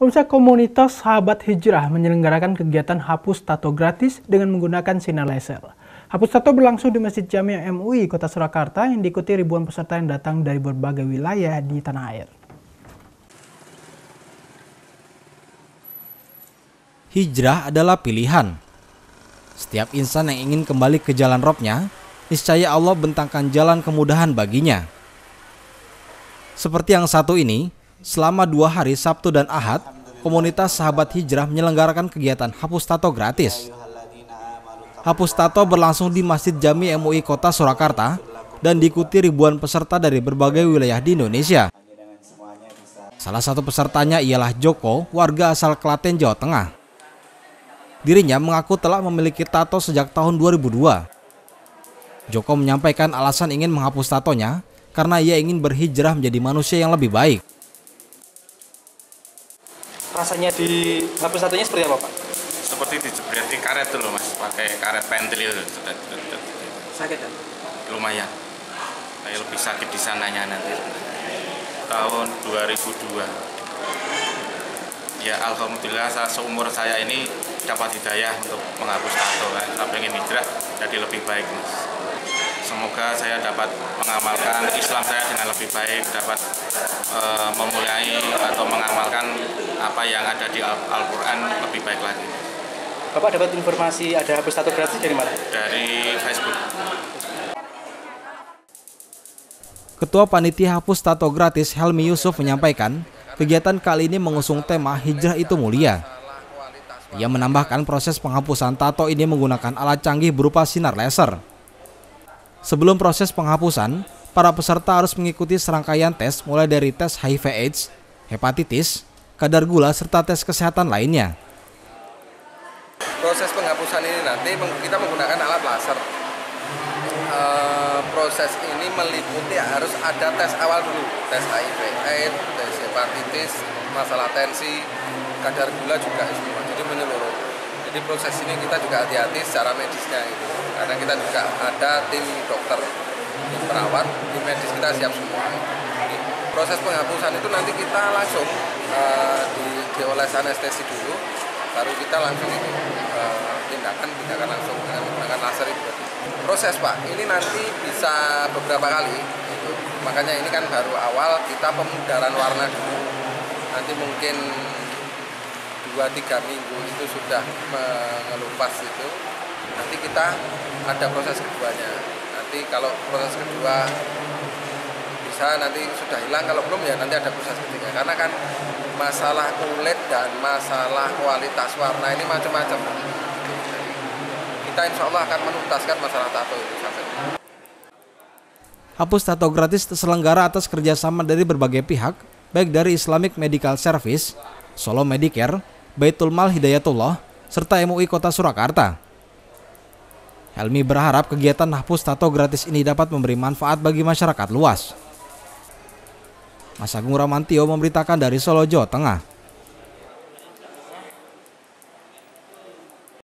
Pemirsa komunitas Sahabat Hijrah menyelenggarakan kegiatan hapus tato gratis dengan menggunakan sinar laser. Hapus tato berlangsung di Masjid Jami MUI Kota Surakarta yang diikuti ribuan peserta yang datang dari berbagai wilayah di tanah air. Hijrah adalah pilihan. Setiap insan yang ingin kembali ke jalan robnya, niscaya Allah bentangkan jalan kemudahan baginya. Seperti yang satu ini, Selama dua hari Sabtu dan Ahad, komunitas sahabat hijrah menyelenggarakan kegiatan hapus tato gratis. Hapus tato berlangsung di Masjid Jami MUI Kota Surakarta dan diikuti ribuan peserta dari berbagai wilayah di Indonesia. Salah satu pesertanya ialah Joko, warga asal Klaten, Jawa Tengah. Dirinya mengaku telah memiliki tato sejak tahun 2002. Joko menyampaikan alasan ingin menghapus tatonya karena ia ingin berhijrah menjadi manusia yang lebih baik rasanya di hapus satunya seperti apa Pak? Seperti di karet dulu mas, pakai karet pentil itu. Sakit kan? Lumayan. Kayak lebih sakit di sananya nanti. Tahun 2002. Ya Alhamdulillah seumur saya ini dapat hidayah untuk menghapus tato. Saya pengen hijrah jadi lebih baik mas. Semoga saya dapat mengamalkan Islam saya dengan lebih baik, dapat e, memulai atau mengamalkan apa yang ada di Al-Quran lebih baik lagi. Bapak dapat informasi ada hapus tato gratis dari mana? Dari Facebook. Ketua Panitia Hapus Tato Gratis Helmi Yusuf menyampaikan, kegiatan kali ini mengusung tema Hijrah itu Mulia. Ia menambahkan proses penghapusan tato ini menggunakan alat canggih berupa sinar laser. Sebelum proses penghapusan, para peserta harus mengikuti serangkaian tes mulai dari tes HIV AIDS, hepatitis, kadar gula, serta tes kesehatan lainnya. Proses penghapusan ini nanti kita menggunakan alat laser. E, proses ini meliputi harus ada tes awal dulu, tes HIV AIDS, tes hepatitis, masalah tensi, kadar gula juga semua, jadi menyeluruh. Jadi proses ini kita juga hati-hati secara medisnya itu karena kita juga ada tim dokter tim perawat tim medis kita siap semua. Jadi, proses penghapusan itu nanti kita langsung uh, di, dioles anestesi dulu baru kita langsung itu uh, tindakan tindakan langsung dengan menggunakan laser itu. Proses pak ini nanti bisa beberapa kali itu makanya ini kan baru awal kita pemudaran warna dulu. Nanti mungkin dua tiga minggu itu sudah mengelupas itu nanti kita ada proses keduanya. Nanti kalau proses kedua bisa nanti sudah hilang kalau belum ya nanti ada proses ketiga. Karena kan masalah kulit dan masalah kualitas warna ini macam-macam. Kita insya Allah akan menuntaskan masalah tato itu sampai Hapus tato gratis terselenggara atas kerjasama dari berbagai pihak, baik dari Islamic Medical Service, Solo Medicare, Baitul Mal Hidayatullah, serta MUI Kota Surakarta. Helmi berharap kegiatan hapus tato gratis ini dapat memberi manfaat bagi masyarakat luas. Mas Agung Ramantio memberitakan dari Solo, Jawa Tengah.